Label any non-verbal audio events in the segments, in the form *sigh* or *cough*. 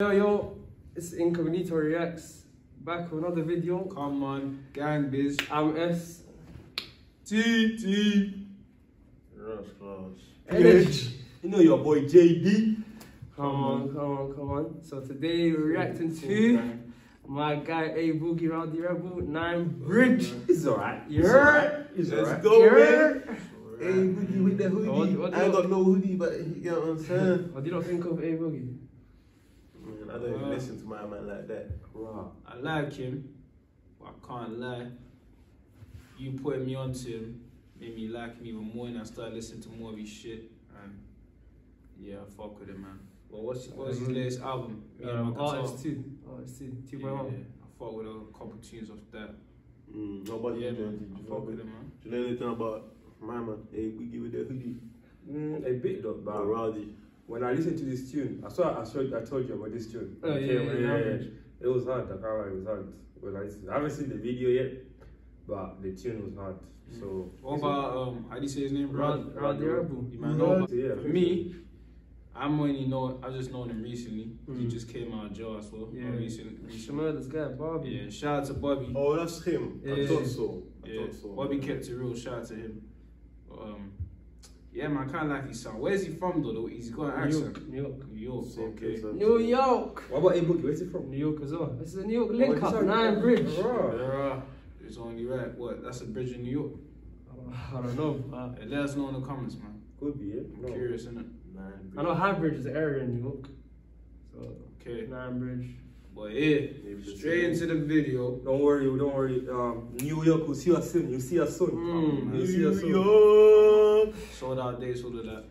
Yo, yo, it's Incognito Reacts. Back with another video. Come on, gang biz. I'm S. T T. Rush class. Energy. You know your boy JD. Come on, come on, come on. So today we're reacting to my guy A Boogie Rowdy Rebel, Nine Bridge. It's alright. You It's heard? alright. It's Let's alright. go, You man. Hey, hoodie with the hoodie. What- what I ain't got no hoodie, but you get what I'm saying. What do you not think of A Boogie? Man, I don't even listen to my man like that. Raw. I like him, but I can't lie. You putting me onto him made me like him even more, and I started listening to more of his shit. And yeah, I fuck with him, man. Well, what's what's his latest album? Me and my Um, guitar. Artist 2. Artist 2. Yeah, 2.1. I fuck with a couple tunes of that. Mm, how about Yeah, you, man. JD? I Do fuck with him, man. do you know anything about my man? Hey, Biggie with the hoodie. Mm, a bit though, Or but Rowdy. When I listened to this tune, I saw, I showed, I told you about this tune. Oh, yeah, Okay, yeah, well, yeah. It was hard. I can't it was hard. When I, listened. I haven't seen the video yet, but the tune was hard. So What about um? How do you say his name? Rowdy Rowdy Rebel. You might know. Yeah, For me, I'm only know. I just known him recently. He Mm. just came out of jail as well. Yeah. Yeah. Recently. Shmurda, this guy, Bobby. Yeah. Shout out to Bobby. Oh, that's him. Yeah. I thought so. I Yeah. thought so. Bobby kept it real. Shout out to him. Um. Yeah, man. Kind of like his sound. Where's he from though? He's got an New accent. York. New York. New York. Same Okay. place, New York. What about A Boogie? Where's he from? New York as well. This is a New York link Oh, up, it's Nine a- Bridge. Raw. Yeah. It's only right. What? That's a bridge in New York. I don't know. Uh, Hey, let us know in the comments, man. Could be, yeah. I'm No. curious, innit? Nine I know High Bridge is an area in New York. So, Okay. Nine Bridge. But yeah, straight into the video. Don't worry, don't worry. Um, New York will see us soon. You see us soon. Mm. You see us New soon. York. Sold out days, all of that.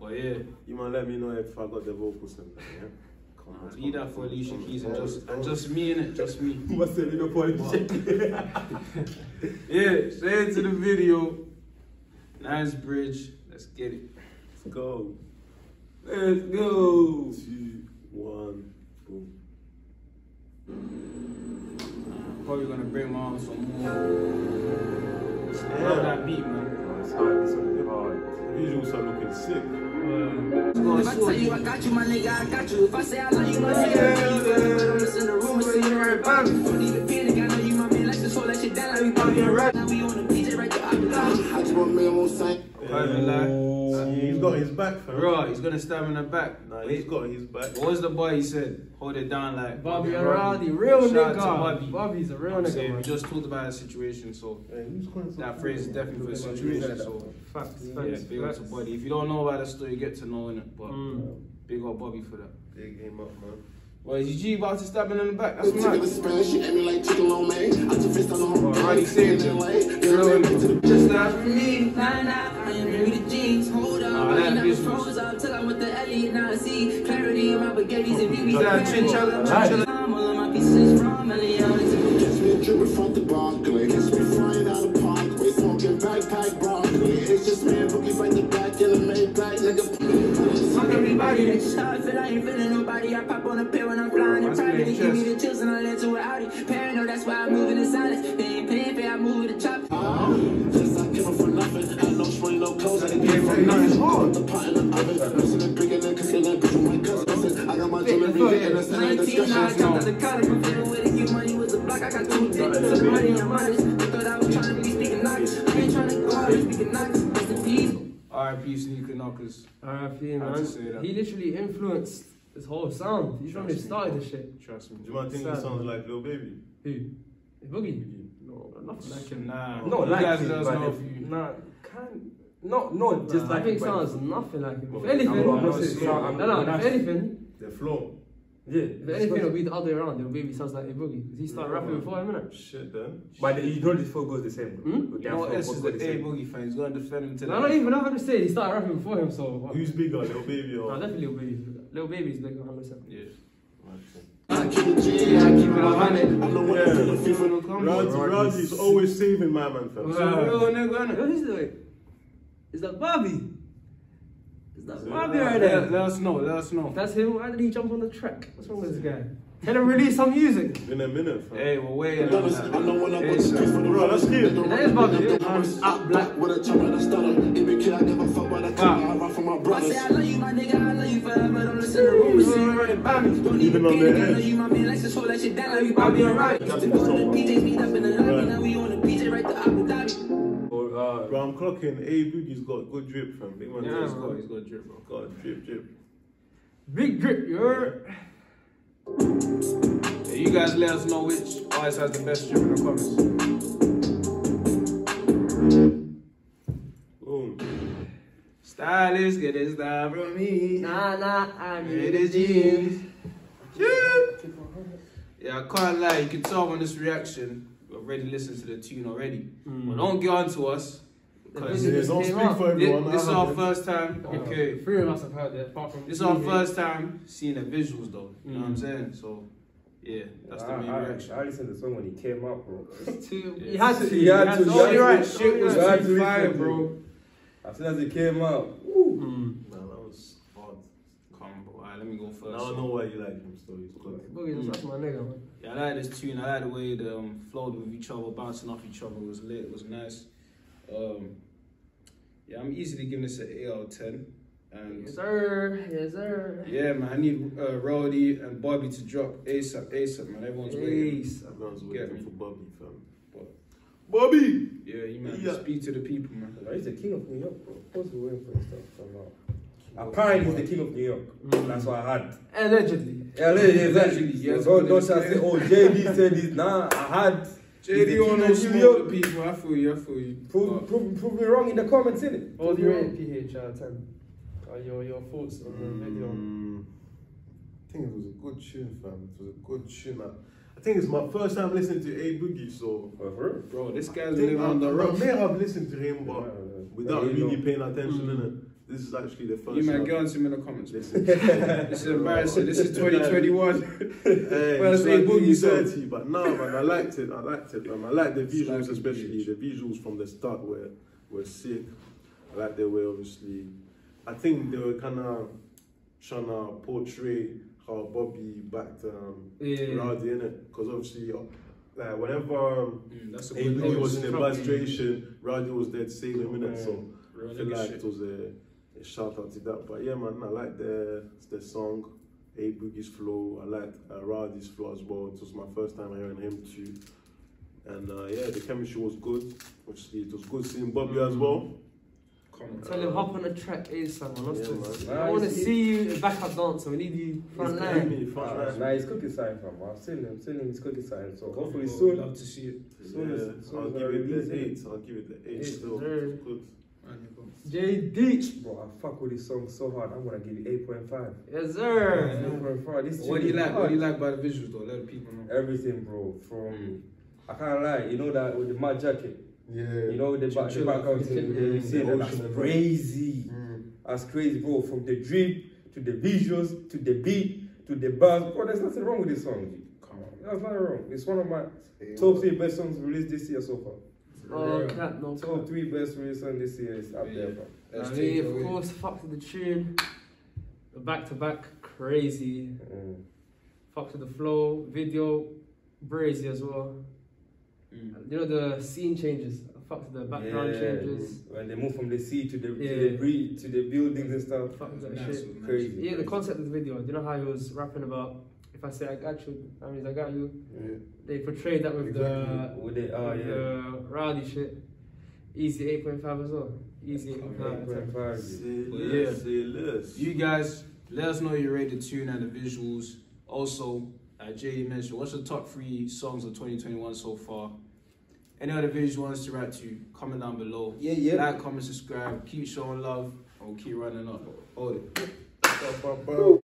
But yeah. You might let me know if I got the vocals and that, yeah? Come on, Leave that for Alicia Keys and just and just me in it, just me. *laughs* What's the little point? *laughs* Yeah, straight into the video. Nice bridge. Let's get it. Let's go. Let's go. Two, one, boom. Probably gonna bring my own some more. Love that beat, man. Oh, it's hard. It's hard. The visuals start looking sick. Um, Let's If I tell you I got you, my nigga, I got you. If I say I love you, my nigga, I don't listen to rumors, say you heard about me. Don't need a panic, I know you my man. Let's just hold that shit down like we probably in rap. Now we on the got I just want me on side. Can't even lie. He's got his back, fam. Raw, he's gonna stab in the back. Nah, he's got his back. What was the boy he said? Hold it down like Bobby and Rowdy, real Shout out nigga. to Bobby. Bobby's a real I'm nigga. saying, we just talked about a situation, so Hey, who's calling that phrase is definitely for a situation. So Facts, yeah, facts, big up to. Bobby. If you don't know about the story, get to know it. But Mm. big up Bobby for that. Big game up, man. Well, is G about to stab him in the back? That's Take it to mad. Spanish, she ate me like chicken lo mein. I just faced on her. Already saved him. Just not for me. Nah, nah, I am in the jeans. Hold on, Nah, I that ain't never visuals. froze up till I'm with the Eliantte. Now I see clarity in my baguettes and VVs. That chinchilla, chinchilla. Fuck everybody, that's how I feel. I ain't feeling nobody. I pop on a pill when I'm flying in That's private. They give me the chills and I let to it Audi. Paranoid, that's why I move in silence. They ain't paying for I move with a chop. Just I give her for nothing. Had no spring, no clothes. I can give her Hey, nothing. Put the pot in the oven. Listen to bigger than cooking that bitch with my cousin. Listen, I got my jewelry hitting us in a 19, now I discussion. jumped out the college. I'm feeling with it. Get money with the block. I got two dicks. Some money, I'm honest. R.I.P. Sneaker Knockers. RIP, Had to man. say that. He literally influenced this whole sound. He's from the one who Trust me. started this shit. Trust me. Do you might think he sounds like Lil Baby? Who? Boogie? No, nothing like him. Nah. No, you like guys him, let us but know if if. Nah, can't. no, no, just like I think but- sounds nothing like him. If anything, I'm not- I'm not no, saying- no, I'm no, no, not- if anything, The flow. Yeah, if anything, it'll be the other way around. Your baby sounds like a boogie. 'Cause He started rapping before him, innit? Shit, then. But the, you know the flow goes the same. Hmm? The You damn know what flow is the the A. Boogie fan? He's gonna defend him to No, not even. I'm to say, he started rapping before him, so. Who's bigger, Lil Baby No, or? definitely Lil Baby. Lil Baby's big, 100. percent Yeah. I keep it G. Yeah, keep it on it. I know what to do. Yeah. FIFA no come. Rowdy, Rowdy's always saving my man, fam. So real nigga, innit? What is it? Is that Bobby? Is that Yeah. Right Let, there? let us know. Let us know. That's him, why did he jump on the track? What's wrong with this guy? Tell them release some music. In a minute, fam. Hey, we're waiting I on know when I that. put the streets for the Bro, that's cute. That is Bobby. yeah. Up black. With a chop and a stutter. Even kid, I give a fuck by the time I run for my I brothers. say I love you, my nigga, I love you forever. Don't listen to rumors, see you running by me. Don't Even even on feel their it, I know edge. you, my man. Like to hold that shit down, like we Bobby and Robbie. Used to go to the PJs, meet up in the clocking. A Boogie's got good drip, fam. Big man, Yeah, he's He's got, got, he's got drip, bro. got drip, drip. Big drip, you heard? Yeah, you guys let us know which artist has the best drip in the comments. Boom. Stylist, get this style from me. Nah, nah, I It need is the jeans. jeans. Yeah, I can't lie. You can tell on this reaction, we've already listened to the tune already. Hmm. But don't get on to us. Because The Yeah, don't speak for out. this, everyone. this is our first time. Okay. Three of us have heard it, apart from This is our first time seeing the visuals though. You know what I'm Mm. saying? So, yeah, that's the I, main I, reaction. I listened to the song when he came out, bro. Two. Yeah. You had to. You had to, to. you had to. right. Shit was You had to too fire, listen, bro. As soon as it came out, woo. Mm. Nah, that was hard. Come on, bro. Alright, let me go first. Now I know why you like him, so he's good. Boogie, that's my nigga, man. Yeah, I like this tune. I like the way it um, flowed with each other, bouncing off each other. It was lit. It was nice. Um, yeah, I'm easily giving this an 8 out of 10. And Yes, sir. Yes, sir. yeah, man, I need uh, Rowdy and Bobby to drop ASAP, ASAP, man. Everyone's waiting. Ace. Everyone's Get waiting me. for Bobby, fam. What? Bobby! Yeah, you man, Yeah. speak to the people, man. Nah, He's the king of New York, bro. Of course, we're waiting for his stuff to come out. Apparently, he's the king of New York. Mm. That's what I had. Allegedly. Yeah, yeah, exactly. Yeah, Yeah, don't don't just say, oh, JD said this. Nah, I had. JD He's the on king no of New smoke the people. I feel you, I feel you. Prove, But- prove, prove me wrong in the comments, innit? What do you me rate wrong. PH out of 10? Uh, your, your thoughts on the video? Mm, I think it was a good tune, fam. It was a good tune. I, I think it's my first time listening to A Boogie, so. Oh, for real? Bro, this guy's think living on the road. I road. may have listened to him, but Yeah, without yeah, you really paying attention, Mm. innit? This is actually the first You man, time. get on to him in the comments. *laughs* This is embarrassing. This is *laughs* 2021. Hey, Well, it's say like Boogie Boogie 30, but no, man, I liked it. I liked it, man. I liked the It's like visuals, especially beach. the visuals from the start were were sick. I like the way, obviously. I think they were kind of trying to portray how Bobby backed um, Yeah. Rowdy in it, because obviously, uh, like whenever Mm, that's a was in a bad situation, was there to save him. So Real I feel like shit. it was a, a shout out to that. But yeah, man, I like the the song, A Boogie's flow. I like uh, flow as well. It was my first time hearing him too. And uh, yeah, the chemistry was good. Obviously, it was good seeing Bobby as well. Come. Tell him hop on the track ASAP, man. Let's Yeah, just- I want to see you a backup dancer. We need you front line. getting front Ah, line. nah, he's cooking sign from. I've seen him, seen him. He's cooking sign. So hopefully We'd soon. Love to see it. soon as- soon I'll as give it the it. eight. I'll give it the eight Eight, still. sir. Good. JD. Bro, I fuck with this song so hard. I'm gonna give you 8.5. Yes, sir. Yeah. 8.5. This What do you tune is like? What do you like about the visuals though? Let the people know. Everything, bro. From I can't lie. You know that with the mud jacket. Yeah. You know the, back, the back background thing. Yeah, you see that. That's ocean and that. crazy. Mm. That's crazy, bro. From the drip to the visuals to the beat to the bars. Bro, there's nothing wrong with this song. Come on. There's nothing wrong. It's one of my Yeah. top three best songs released this year so far. Oh, Yeah. cap, no Top cap. three best released songs this year is up there, bro. Let's I mean, of course, fuck with the tune. The back to back, crazy. Mm. Fuck with the flow, video, brazy as well. Mm. You know the scene changes. I fuck the background Yeah, changes. When they move from the sea to the to the breed to the buildings and stuff. Fuck that Nice, shit. nice. Crazy. Yeah, the concept of the video. You know how he was rapping about if I say I got you, that means I got you. Yeah. They portrayed that with Exactly. With the oh with yeah. the rowdy shit. Easy 8.5 as well. Easy 8.5. out of 10. 8.5. Say But less, yeah. You guys, let us know you rate the tune and the visuals. Also, uh, as Jay mentioned, what's the top three songs of 2021 so far? Any other videos you want us to write to, comment down below. Yeah, yeah. Like, comment, subscribe. Keep showing love, and we'll keep running up. Hold it.